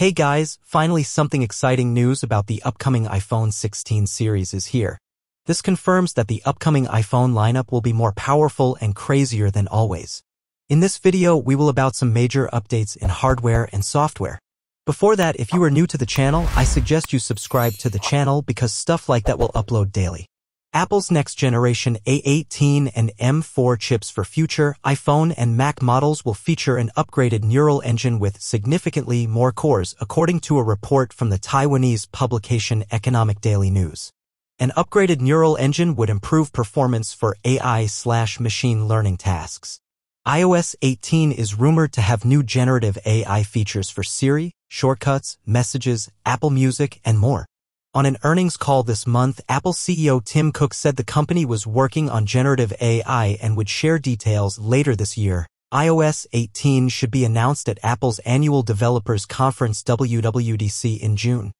Hey guys, finally something exciting news about the upcoming iPhone 16 series is here. This confirms that the upcoming iPhone lineup will be more powerful and crazier than always. In this video, we will about some major updates in hardware and software. Before that, if you are new to the channel, I suggest you subscribe to the channel because stuff like that will upload daily. Apple's next generation A18 and M4 chips for future iPhone and Mac models will feature an upgraded neural engine with significantly more cores, according to a report from the Taiwanese publication Economic Daily News. An upgraded neural engine would improve performance for AI slash machine learning tasks. iOS 18 is rumored to have new generative AI features for Siri, shortcuts, messages, Apple Music, and more. On an earnings call this month, Apple CEO Tim Cook said the company was working on generative AI and would share details later this year. iOS 18 should be announced at Apple's annual developers conference WWDC in June.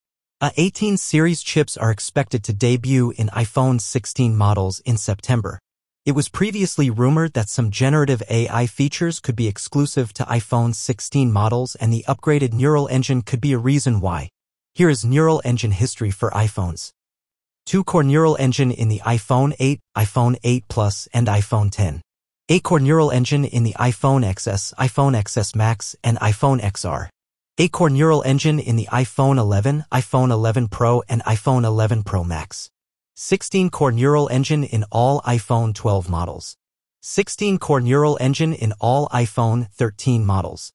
A18 series chips are expected to debut in iPhone 16 models in September. It was previously rumored that some generative AI features could be exclusive to iPhone 16 models and the upgraded neural engine could be a reason why. Here is Neural Engine history for iPhones. 2-core Neural Engine in the iPhone 8, iPhone 8 Plus, and iPhone 10. 8-core Neural Engine in the iPhone XS, iPhone XS Max, and iPhone XR. 8-core Neural Engine in the iPhone 11, iPhone 11 Pro, and iPhone 11 Pro Max. 16-core Neural Engine in all iPhone 12 models. 16-core Neural Engine in all iPhone 13 models.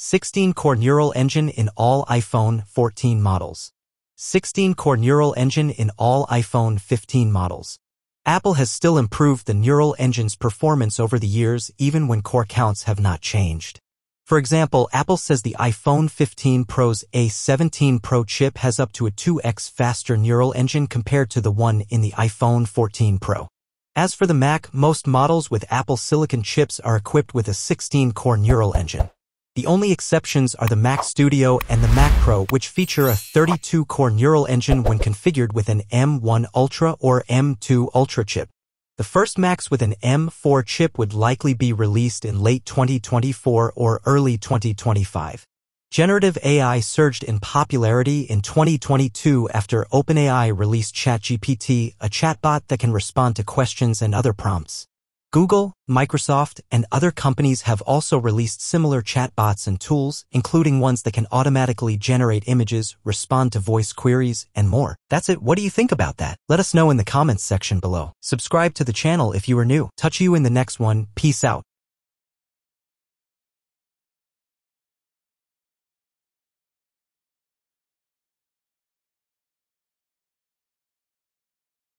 16-core neural engine in all iPhone 14 models. 16-core neural engine in all iPhone 15 models. Apple has still improved the neural engine's performance over the years even when core counts have not changed. For example, Apple says the iPhone 15 Pro's A17 Pro chip has up to a 2x faster neural engine compared to the one in the iPhone 14 Pro. As for the Mac, most models with Apple Silicon chips are equipped with a 16-core neural engine. The only exceptions are the Mac Studio and the Mac Pro, which feature a 32-core neural engine when configured with an M1 Ultra or M2 Ultra chip. The first Macs with an M4 chip would likely be released in late 2024 or early 2025. Generative AI surged in popularity in 2022 after OpenAI released ChatGPT, a chatbot that can respond to questions and other prompts. Google, Microsoft, and other companies have also released similar chatbots and tools, including ones that can automatically generate images, respond to voice queries, and more. That's it. What do you think about that? Let us know in the comments section below. Subscribe to the channel if you are new. Touch you in the next one. Peace out.